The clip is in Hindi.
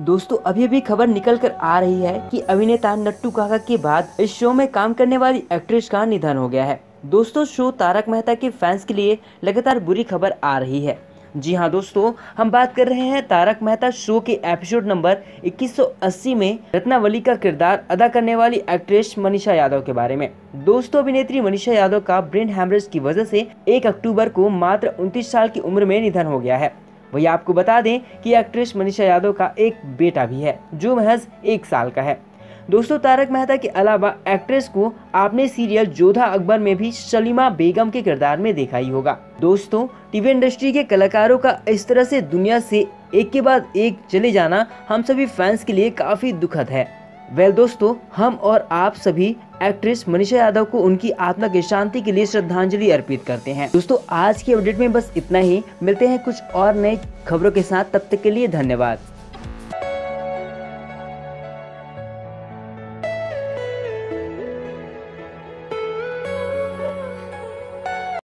दोस्तों, अभी अभी खबर निकल कर आ रही है कि अभिनेता नट्टू काका के बाद इस शो में काम करने वाली एक्ट्रेस का निधन हो गया है। दोस्तों, शो तारक मेहता के फैंस के लिए लगातार बुरी खबर आ रही है। जी हाँ दोस्तों, हम बात कर रहे हैं तारक मेहता शो के एपिसोड नंबर 2180 में रत्नावली का किरदार अदा करने वाली एक्ट्रेस मनीषा यादव के बारे में। दोस्तों, अभिनेत्री मनीषा यादव का ब्रेन हैमरेज की वजह से 1 अक्टूबर को मात्र 29 साल की उम्र में निधन हो गया है। वही आपको बता दें कि एक्ट्रेस मनीषा यादव का एक बेटा भी है, जो महज एक साल का है। दोस्तों, तारक मेहता के अलावा एक्ट्रेस को आपने सीरियल जोधा अकबर में भी सलीमा बेगम के किरदार में देखा ही होगा। दोस्तों, टीवी इंडस्ट्री के कलाकारों का इस तरह से दुनिया से एक के बाद एक चले जाना हम सभी फैंस के लिए काफ़ी दुखद है। वेल well, दोस्तों हम और आप सभी एक्ट्रेस मनीषा यादव को उनकी आत्मा की शांति के लिए श्रद्धांजलि अर्पित करते हैं। दोस्तों आज के अपडेट में बस इतना ही। मिलते हैं कुछ और नए खबरों के साथ। तब तक के लिए धन्यवाद।